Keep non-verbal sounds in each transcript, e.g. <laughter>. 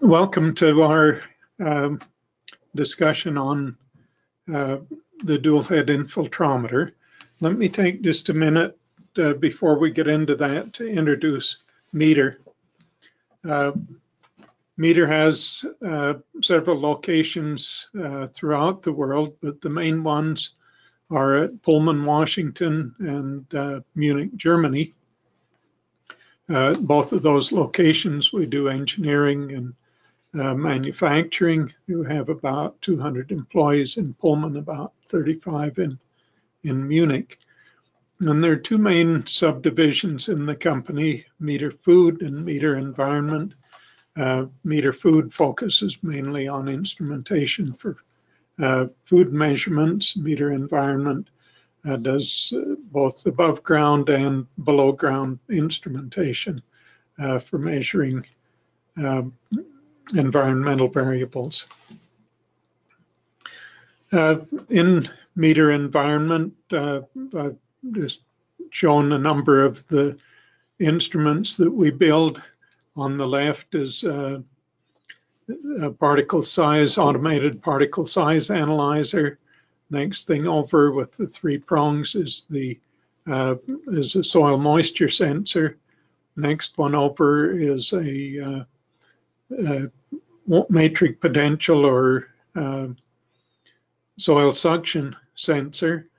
welcome to our um, discussion on uh, the dual head infiltrometer. Let me take just a minute uh, before we get into that to introduce METER. Uh, METER has uh, several locations uh, throughout the world, but the main ones are at Pullman, Washington and uh, Munich, Germany. Both of those locations, we do engineering and uh, manufacturing. We have about 200 employees in Pullman, about 35 in, in Munich. And there are two main subdivisions in the company, METER Food and METER Environment. Uh, METER Food focuses mainly on instrumentation for uh, food measurements. METER Environment uh, does uh, both above ground and below ground instrumentation uh, for measuring um, environmental variables. Uh, in METER environment, uh, I've just shown a number of the instruments that we build. On the left is uh, a particle size, automated particle size analyzer. Next thing over with the three prongs is the uh, is a soil moisture sensor. Next one over is a, uh, a matrix potential or uh, soil suction sensor.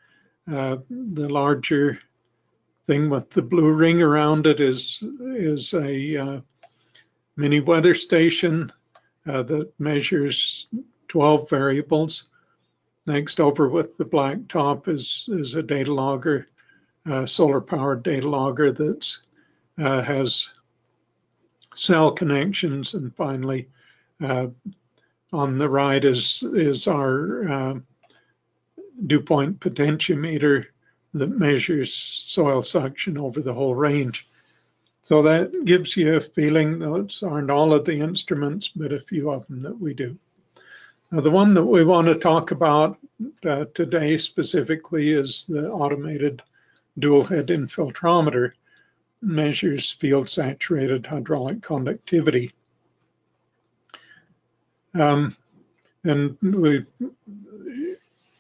Uh, the larger thing with the blue ring around it is is a uh, mini weather station uh, that measures 12 variables. Next over with the black top is, is a data logger, uh, solar powered data logger that uh, has cell connections. And finally, uh, on the right is, is our uh, dew point potentiometer that measures soil suction over the whole range. So that gives you a feeling, those aren't all of the instruments, but a few of them that we do. Now, the one that we want to talk about uh, today specifically is the automated dual head infiltrometer measures field saturated hydraulic conductivity. Um, and we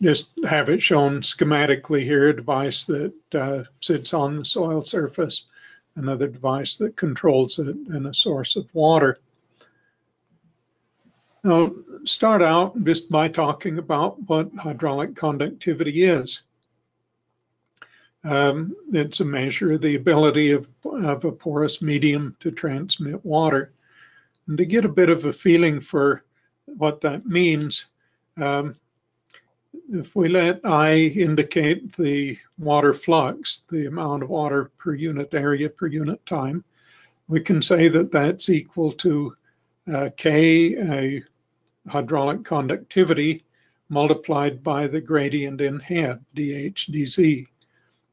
just have it shown schematically here, a device that uh, sits on the soil surface, another device that controls it, and a source of water. I'll start out just by talking about what hydraulic conductivity is. Um, it's a measure of the ability of, of a porous medium to transmit water. And to get a bit of a feeling for what that means, um, if we let I indicate the water flux, the amount of water per unit area per unit time, we can say that that's equal to uh, K, a hydraulic conductivity, multiplied by the gradient in head, dH dz.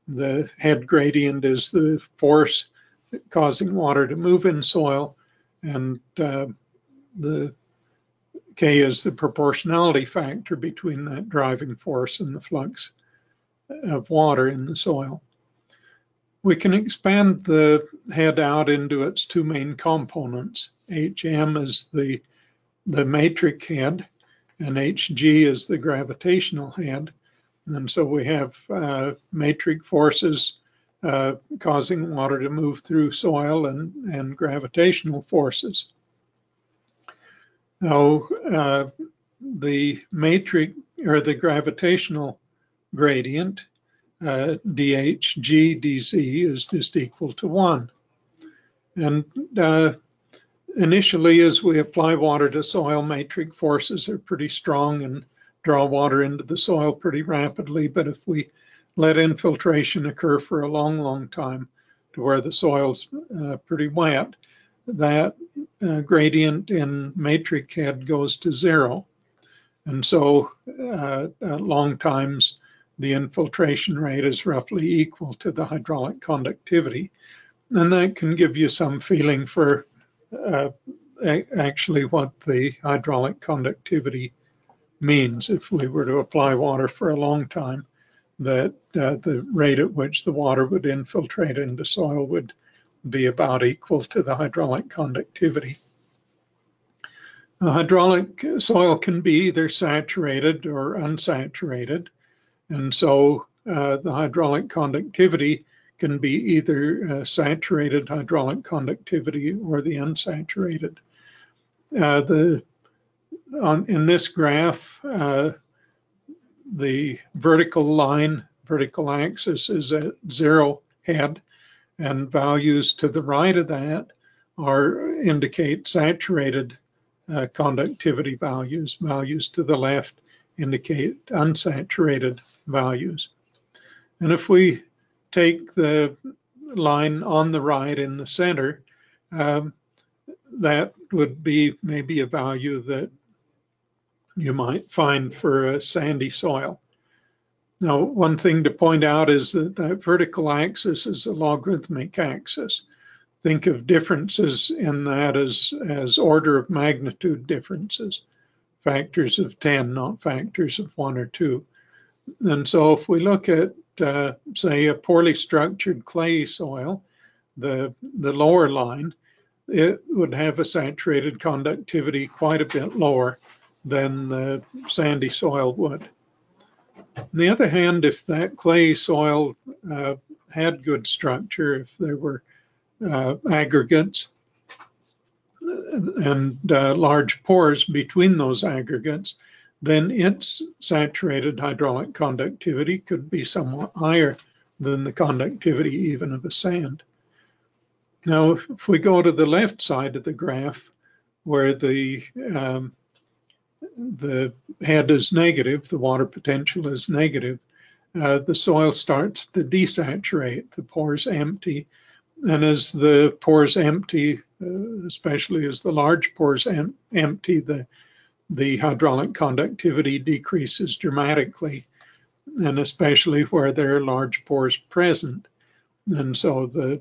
The head gradient is the force causing water to move in soil, and uh, the K is the proportionality factor between that driving force and the flux of water in the soil. We can expand the head out into its two main components. HM is the, the matrix head, and HG is the gravitational head. And so we have uh, matrix forces uh, causing water to move through soil and, and gravitational forces. Now, uh, the matrix or the gravitational gradient, uh, dHg dz is just equal to one. And uh, initially, as we apply water to soil, matrix forces are pretty strong and draw water into the soil pretty rapidly. But if we let infiltration occur for a long, long time to where the soil's uh, pretty wet, that uh, gradient in matrix head goes to zero. And so uh, at long times, the infiltration rate is roughly equal to the hydraulic conductivity. And that can give you some feeling for uh, actually what the hydraulic conductivity means. If we were to apply water for a long time, that uh, the rate at which the water would infiltrate into soil would be about equal to the hydraulic conductivity. A hydraulic soil can be either saturated or unsaturated. And so uh, the hydraulic conductivity can be either uh, saturated hydraulic conductivity or the unsaturated. Uh, the on in this graph, uh, the vertical line, vertical axis is at zero head, and values to the right of that are indicate saturated uh, conductivity values. Values to the left indicate unsaturated values. And if we take the line on the right in the center, um, that would be maybe a value that you might find for a sandy soil. Now, one thing to point out is that that vertical axis is a logarithmic axis. Think of differences in that as, as order of magnitude differences, factors of 10, not factors of one or two. And so if we look at, uh, say, a poorly structured clay soil, the, the lower line, it would have a saturated conductivity quite a bit lower than the sandy soil would. On the other hand, if that clay soil uh, had good structure, if there were uh, aggregates and uh, large pores between those aggregates, then its saturated hydraulic conductivity could be somewhat higher than the conductivity even of a sand. Now, if we go to the left side of the graph, where the um, the head is negative, the water potential is negative, uh, the soil starts to desaturate, the pores empty. And as the pores empty, uh, especially as the large pores em empty, the, the hydraulic conductivity decreases dramatically, and especially where there are large pores present. And so the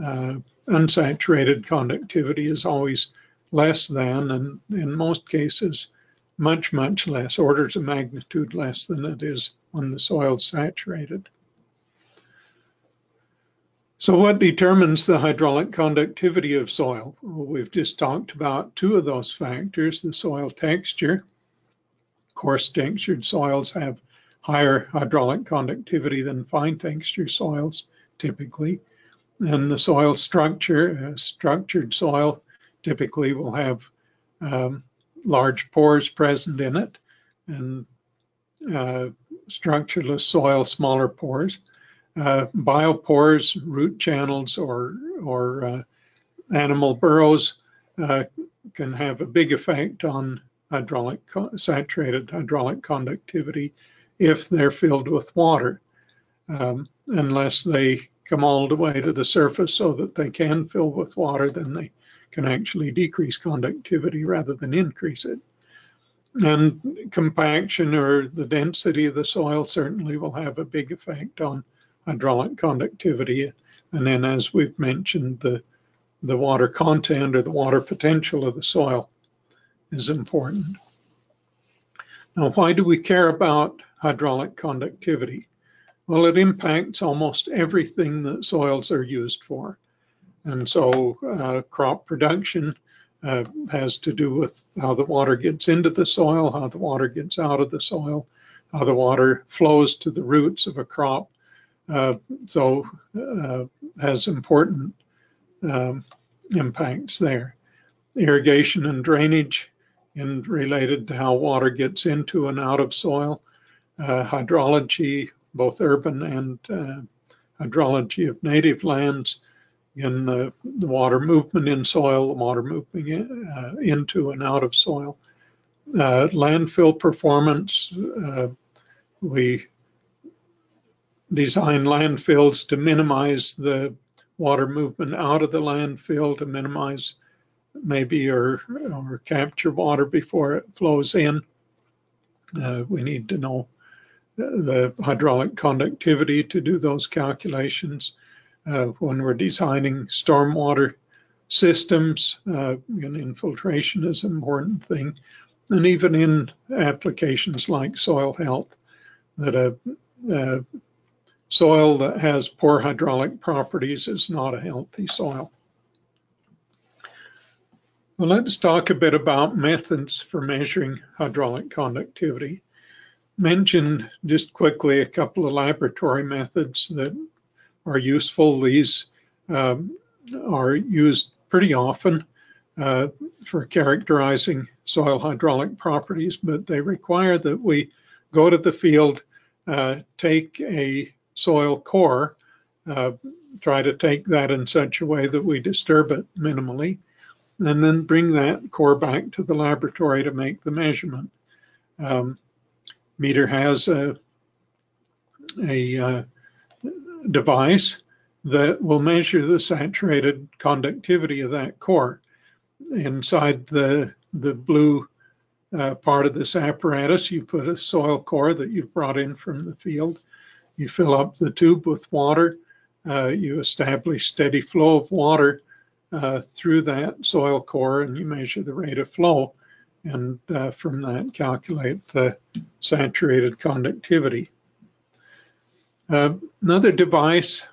uh, unsaturated conductivity is always less than, and in most cases, much, much less, orders of magnitude less than it is when the soil's saturated. So what determines the hydraulic conductivity of soil? Well, we've just talked about two of those factors, the soil texture. Coarse textured soils have higher hydraulic conductivity than fine textured soils typically. And the soil structure, structured soil typically will have um, large pores present in it and uh, structureless soil, smaller pores. Uh, biopores, root channels, or, or uh, animal burrows uh, can have a big effect on hydraulic saturated hydraulic conductivity if they're filled with water, um, unless they come all the way to the surface so that they can fill with water, then they can actually decrease conductivity rather than increase it. And compaction or the density of the soil certainly will have a big effect on hydraulic conductivity. And then as we've mentioned, the, the water content or the water potential of the soil is important. Now, why do we care about hydraulic conductivity? Well, it impacts almost everything that soils are used for. And so uh, crop production uh, has to do with how the water gets into the soil, how the water gets out of the soil, how the water flows to the roots of a crop. Uh, so uh, has important um, impacts there. Irrigation and drainage in related to how water gets into and out of soil. Uh, hydrology, both urban and uh, hydrology of native lands in the, the water movement in soil, the water moving in, uh, into and out of soil. Uh, landfill performance, uh, we design landfills to minimize the water movement out of the landfill to minimize maybe or, or capture water before it flows in. Uh, we need to know the hydraulic conductivity to do those calculations uh, when we're designing stormwater systems. Uh, infiltration is an important thing. And even in applications like soil health, that a, a soil that has poor hydraulic properties is not a healthy soil. Well, let's talk a bit about methods for measuring hydraulic conductivity. Mention just quickly a couple of laboratory methods that are useful. These um, are used pretty often uh, for characterizing soil hydraulic properties, but they require that we go to the field, uh, take a soil core, uh, try to take that in such a way that we disturb it minimally, and then bring that core back to the laboratory to make the measurement. Um, meter has a, a uh, device that will measure the saturated conductivity of that core. Inside the, the blue uh, part of this apparatus, you put a soil core that you've brought in from the field. You fill up the tube with water. Uh, you establish steady flow of water uh, through that soil core and you measure the rate of flow. And uh, from that, calculate the saturated conductivity. Uh, another device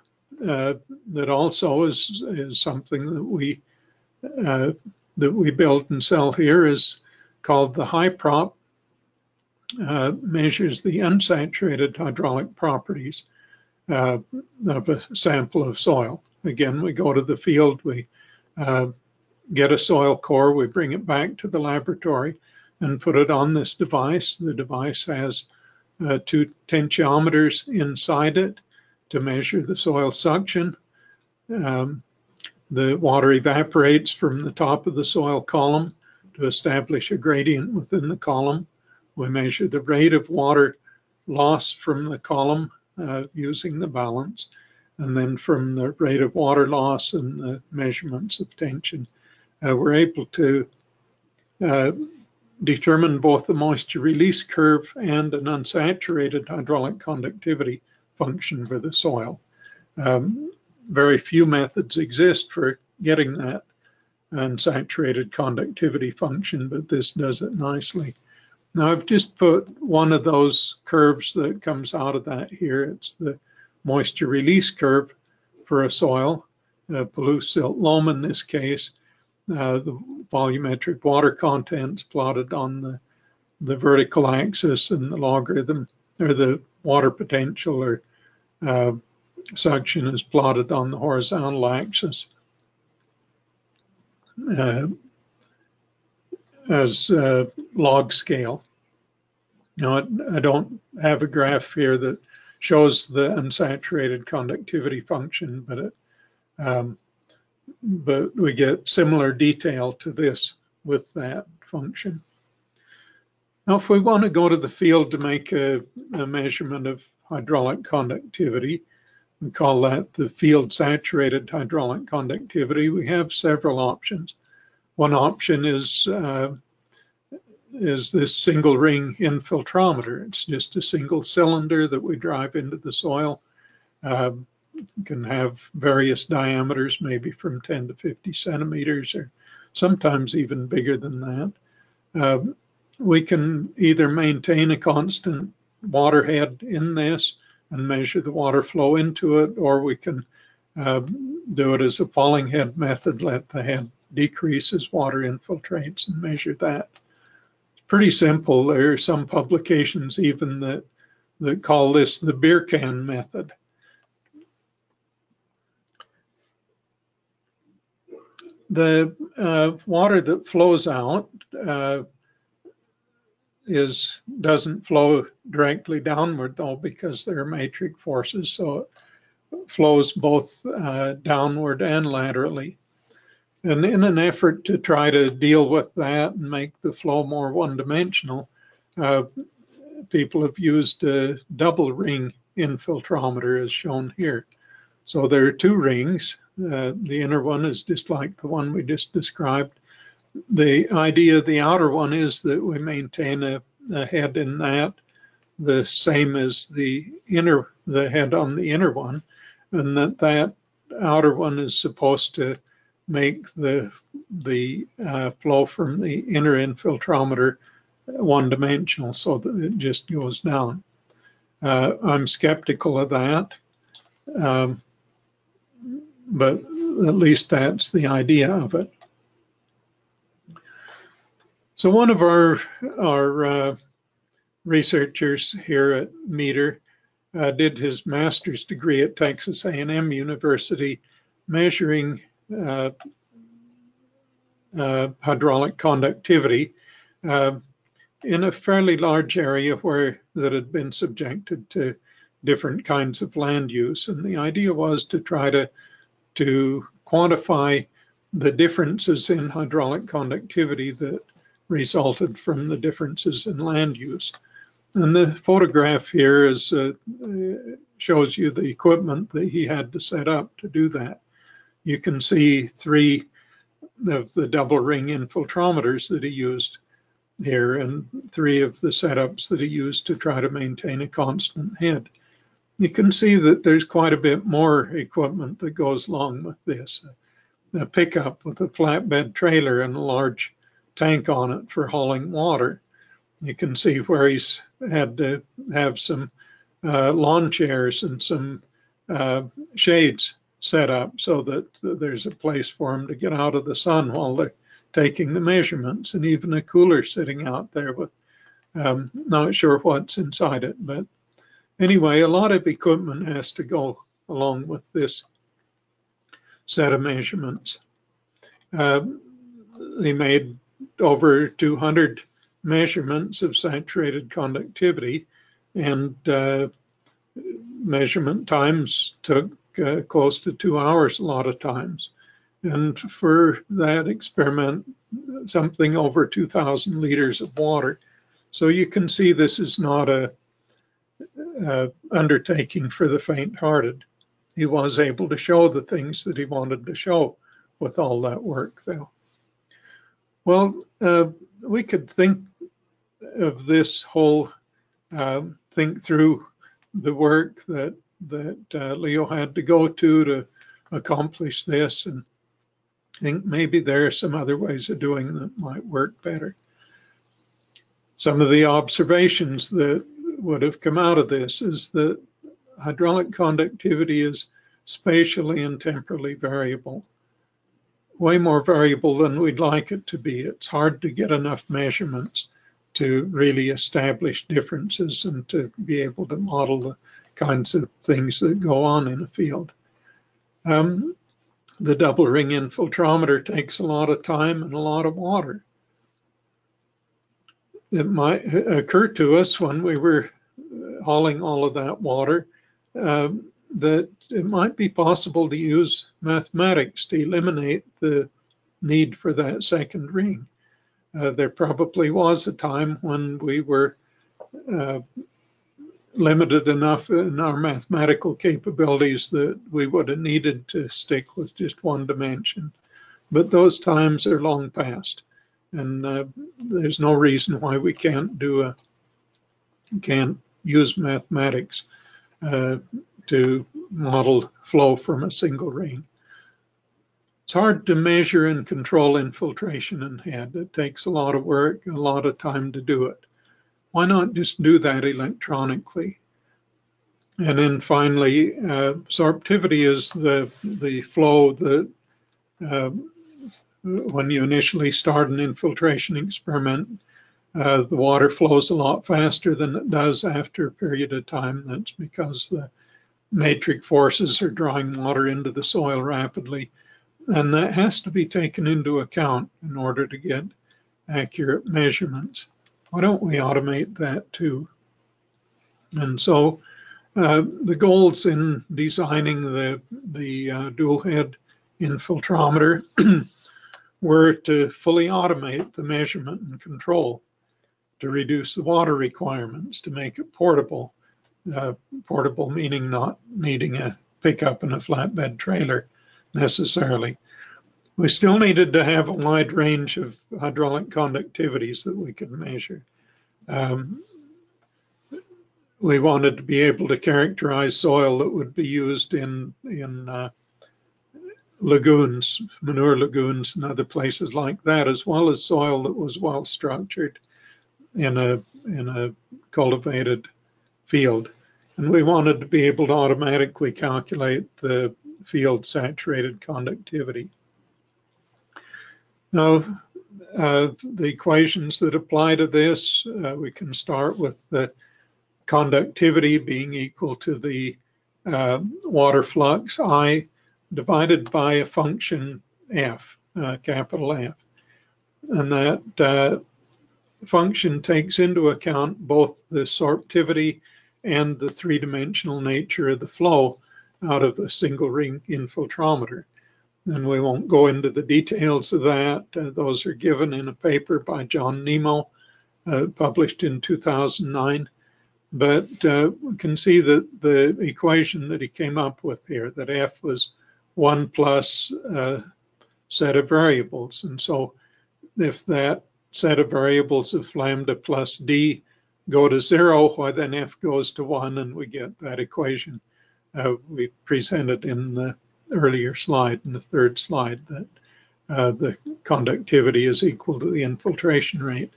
uh, that also is is something that we uh, that we build and sell here is called the Hyprop. Uh, measures the unsaturated hydraulic properties uh, of a sample of soil. Again, we go to the field, we get a soil core, we bring it back to the laboratory and put it on this device. The device has uh, two tensiometers inside it to measure the soil suction. Um, the water evaporates from the top of the soil column to establish a gradient within the column. We measure the rate of water loss from the column uh, using the balance. And then from the rate of water loss and the measurements of tension, uh, we're able to uh, determine both the moisture release curve and an unsaturated hydraulic conductivity function for the soil. Um, very few methods exist for getting that unsaturated conductivity function, but this does it nicely. Now I've just put one of those curves that comes out of that here. It's the moisture release curve for a soil, uh, Palouse silt loam in this case. Uh, the volumetric water contents plotted on the, the vertical axis and the logarithm or the water potential or uh, suction is plotted on the horizontal axis uh, as uh, log scale. Now, I don't have a graph here that shows the unsaturated conductivity function, but it, um, but we get similar detail to this with that function. Now, if we want to go to the field to make a, a measurement of hydraulic conductivity. We call that the field saturated hydraulic conductivity. We have several options. One option is uh, is this single ring infiltrometer. It's just a single cylinder that we drive into the soil. Uh, can have various diameters, maybe from 10 to 50 centimeters, or sometimes even bigger than that. Uh, we can either maintain a constant water head in this and measure the water flow into it, or we can uh, do it as a falling head method, let the head decrease as water infiltrates and measure that. It's pretty simple. There are some publications even that, that call this the beer can method. The uh, water that flows out uh, is doesn't flow directly downward though because there are matrix forces, so it flows both uh, downward and laterally. And in an effort to try to deal with that and make the flow more one-dimensional, uh, people have used a double ring infiltrometer as shown here. So there are two rings. Uh, the inner one is just like the one we just described the idea of the outer one is that we maintain a, a, head in that the same as the inner the head on the inner one and that that outer one is supposed to make the the uh, flow from the inner infiltrometer one dimensional so that it just goes down. Uh, I'm skeptical of that, um, but at least that's the idea of it. So one of our, our uh, researchers here at Meter uh, did his master's degree at Texas A&M University measuring uh, uh, hydraulic conductivity uh, in a fairly large area where that had been subjected to different kinds of land use. And the idea was to try to, to quantify the differences in hydraulic conductivity that resulted from the differences in land use. And the photograph here is uh, shows you the equipment that he had to set up to do that. You can see three of the double ring infiltrometers that he used here and three of the setups that he used to try to maintain a constant head. You can see that there's quite a bit more equipment that goes along with this. A pickup with a flatbed trailer and a large tank on it for hauling water. You can see where he's had to have some uh, lawn chairs and some uh, shades set up so that there's a place for him to get out of the sun while they're taking the measurements and even a cooler sitting out there with um, not sure what's inside it. But anyway, a lot of equipment has to go along with this set of measurements. Uh, they made over 200 measurements of saturated conductivity and uh, measurement times took uh, close to two hours a lot of times. And for that experiment, something over 2,000 liters of water. So you can see this is not a, a undertaking for the faint-hearted. He was able to show the things that he wanted to show with all that work, though. Well, uh, we could think of this whole uh, think through the work that that uh, Leo had to go to to accomplish this, and think maybe there are some other ways of doing that might work better. Some of the observations that would have come out of this is that hydraulic conductivity is spatially and temporally variable way more variable than we'd like it to be. It's hard to get enough measurements to really establish differences and to be able to model the kinds of things that go on in a field. Um, the double ring infiltrometer takes a lot of time and a lot of water. It might occur to us when we were hauling all of that water um, that it might be possible to use mathematics to eliminate the need for that second ring. Uh, there probably was a time when we were uh, limited enough in our mathematical capabilities that we would have needed to stick with just one dimension. But those times are long past, and uh, there's no reason why we can't do a can't use mathematics uh, to model flow from a single ring. It's hard to measure and control infiltration in head. It takes a lot of work, a lot of time to do it. Why not just do that electronically? And then finally, uh, sorptivity is the, the flow that uh, when you initially start an infiltration experiment, uh, the water flows a lot faster than it does after a period of time. That's because the matrix forces are drawing water into the soil rapidly. And that has to be taken into account in order to get accurate measurements. Why don't we automate that too? And so uh, the goals in designing the, the uh, dual head infiltrometer <clears throat> were to fully automate the measurement and control, to reduce the water requirements, to make it portable, uh, portable meaning not needing a pickup and a flatbed trailer necessarily. We still needed to have a wide range of hydraulic conductivities that we could measure. Um, we wanted to be able to characterize soil that would be used in in uh, lagoons, manure lagoons, and other places like that, as well as soil that was well structured in a in a cultivated field. And we wanted to be able to automatically calculate the field saturated conductivity. Now, uh, the equations that apply to this, uh, we can start with the conductivity being equal to the uh, water flux I divided by a function f, uh, capital F. And that uh, function takes into account both the sorptivity and the three-dimensional nature of the flow out of a single ring infiltrometer. And we won't go into the details of that. Uh, those are given in a paper by John Nimmo, uh, published in 2009. But uh, we can see that the equation that he came up with here, that f was one plus uh, set of variables. And so if that set of variables of lambda plus d go to zero, why then f goes to one and we get that equation uh, we presented in the earlier slide, in the third slide, that uh, the conductivity is equal to the infiltration rate.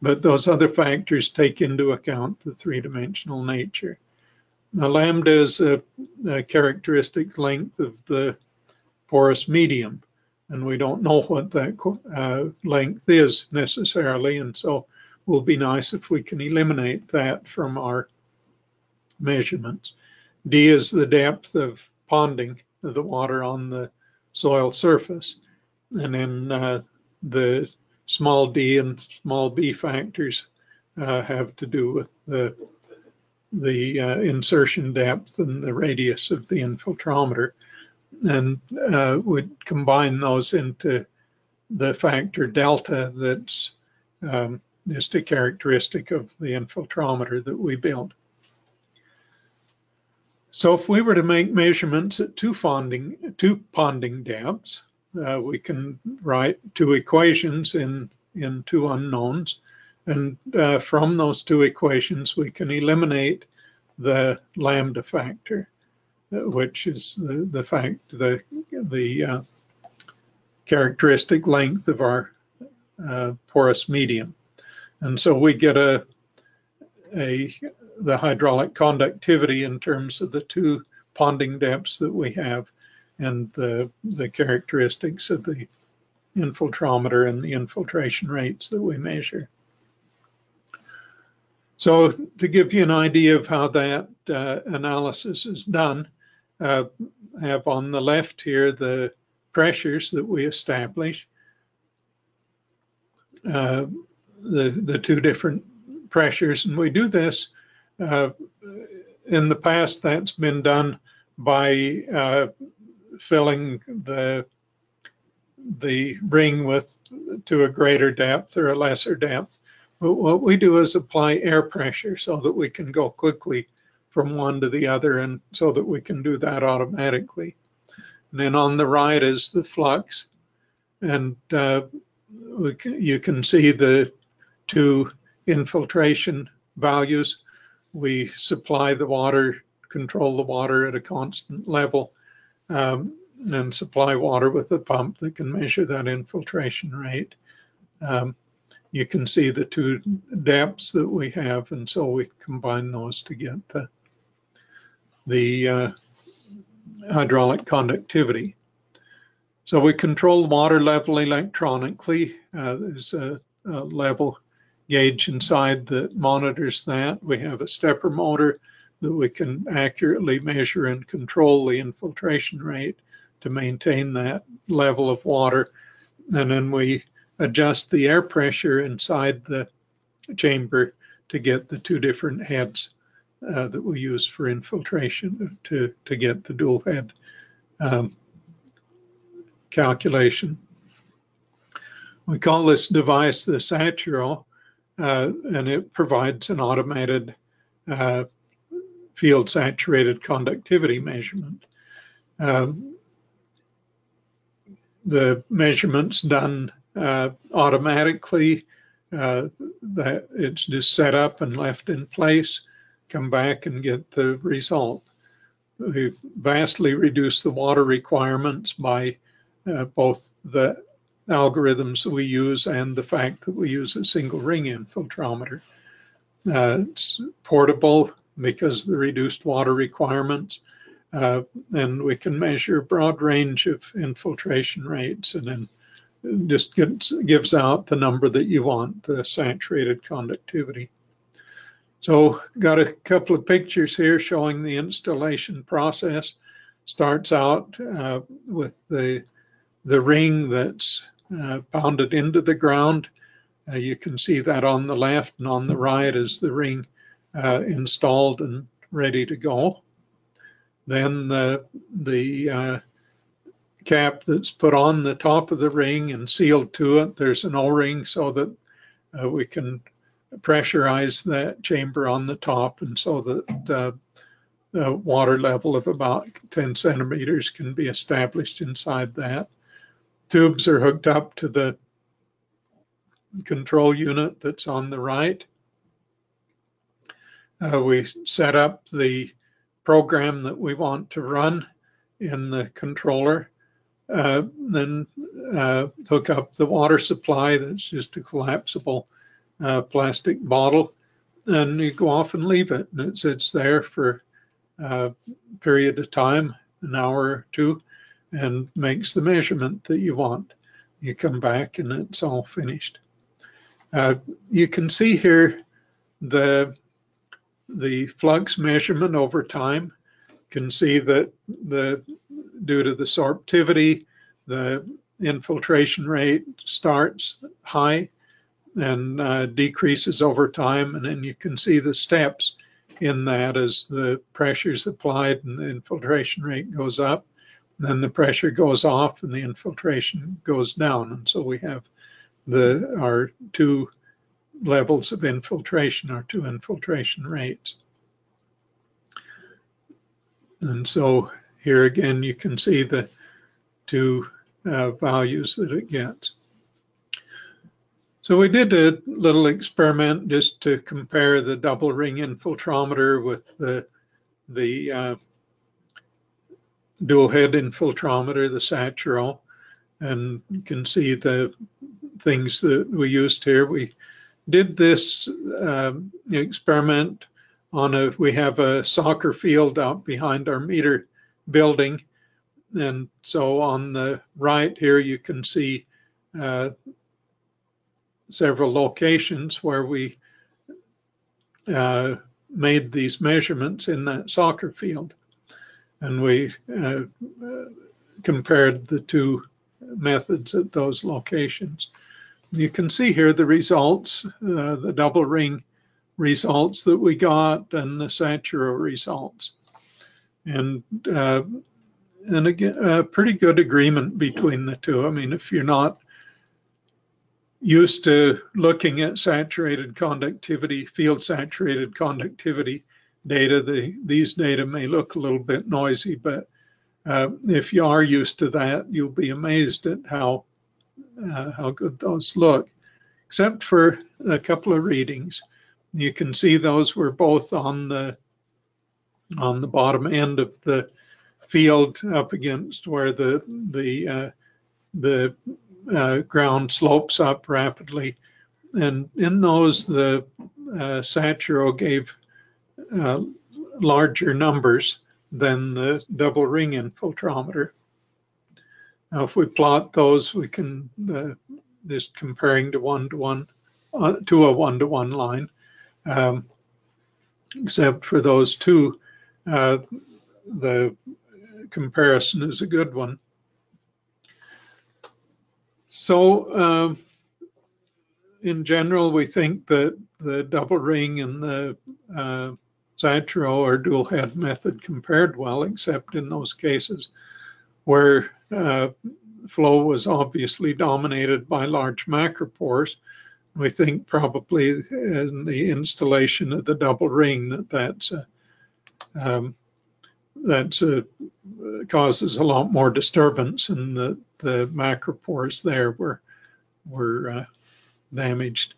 But those other factors take into account the three-dimensional nature. Now, lambda is a, a, characteristic length of the porous medium, and we don't know what that uh, length is necessarily, and so it will be nice if we can eliminate that from our measurements. D is the depth of ponding of the water on the soil surface, and then uh, the small d and small b factors uh, have to do with the the uh, insertion depth and the radius of the infiltrometer and uh, would combine those into the factor delta that's um, just a characteristic of the infiltrometer that we build. So if we were to make measurements at two ponding, two ponding depths, uh, we can write two equations in, in two unknowns. And uh, from those two equations, we can eliminate the lambda factor, uh, which is the, the fact, the, the uh, characteristic length of our uh, porous medium. And so we get a, a the hydraulic conductivity in terms of the two ponding depths that we have and the, the characteristics of the infiltrometer and the infiltration rates that we measure. So to give you an idea of how that uh, analysis is done, uh, have on the left here the pressures that we establish, uh, the, the two different pressures, and we do this uh, in the past that's been done by uh, filling the the ring with to a greater depth or a lesser depth. But what we do is apply air pressure so that we can go quickly from one to the other and so that we can do that automatically. And then on the right is the flux. And uh, can, you can see the two infiltration values. We supply the water, control the water at a constant level um, and supply water with a pump that can measure that infiltration rate. Um, you can see the two depths that we have, and so we combine those to get the, the uh, hydraulic conductivity. So we control the water level electronically. Uh, there's a, a, level gauge inside that monitors that. We have a stepper motor that we can accurately measure and control the infiltration rate to maintain that level of water. And then we adjust the air pressure inside the chamber to get the two different heads uh, that we use for infiltration to, to get the dual head um, calculation. We call this device the Saturo, uh, and it provides an automated uh, field saturated conductivity measurement. Um, the measurements done uh, automatically, uh, that it's just set up and left in place, come back and get the result. We've vastly reduced the water requirements by uh, both the algorithms we use and the fact that we use a single ring infiltrometer. Uh, it's portable, because the reduced water requirements. Uh, and we can measure a broad range of infiltration rates and then just gets, gives out the number that you want, the saturated conductivity. So got a couple of pictures here showing the installation process. Starts out uh, with the, the ring that's uh, pounded into the ground. Uh, you can see that on the left and on the right is the ring uh, installed and ready to go. Then the, the uh, cap that's put on the top of the ring and sealed to it. There's an O-ring so that uh, we can pressurize that chamber on the top and so that uh, the water level of about 10 centimeters can be established inside that. Tubes are hooked up to the control unit that's on the right. Uh, we set up the program that we want to run in the controller uh, then uh, hook up the water supply that's just a collapsible uh, plastic bottle and you go off and leave it and it sits there for a period of time, an hour or two, and makes the measurement that you want. You come back and it's all finished. Uh, you can see here the the flux measurement over time. You can see that the due to the sorptivity, the infiltration rate starts high and uh, decreases over time. And then you can see the steps in that as the pressure is applied and the infiltration rate goes up. Then the pressure goes off and the infiltration goes down. And so we have the our two levels of infiltration, our two infiltration rates. And so here again, you can see the two uh, values that it gets. So we did a little experiment just to compare the double ring infiltrometer with the, the uh, dual head infiltrometer, the Saturo, and you can see the things that we used here. We did this um, experiment on a, we have a soccer field out behind our meter building. And so on the right here, you can see uh, several locations where we uh, made these measurements in that soccer field. And we uh, compared the two methods at those locations. You can see here the results, uh, the double ring results that we got and the Saturo results and uh, and again, a pretty good agreement between the two. I mean, if you're not used to looking at saturated conductivity, field saturated conductivity data, the, these data may look a little bit noisy, but uh, if you are used to that, you'll be amazed at how uh, how good those look. Except for a couple of readings, you can see those were both on the on the bottom end of the field up against where the the uh, the uh, ground slopes up rapidly. And in those, the uh, Saturo gave uh, larger numbers than the double ring infiltrometer. Now, if we plot those, we can uh, just comparing to one to one uh, to a one to one line, um, except for those two uh, the comparison is a good one. So um, in general, we think that the double ring and the uh, Saturo or dual head method compared well, except in those cases where uh, flow was obviously dominated by large macropores. We think probably in the installation of the double ring that that's um, that uh, causes a lot more disturbance, and the the macropores there were were uh, damaged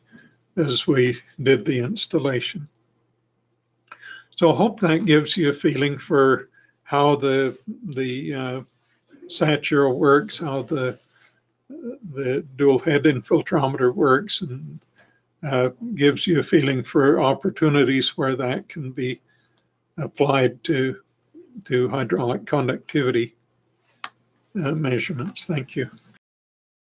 as we did the installation. So I hope that gives you a feeling for how the the uh, works, how the the dual head infiltrometer works, and uh, gives you a feeling for opportunities where that can be applied to, to hydraulic conductivity uh, measurements. Thank you.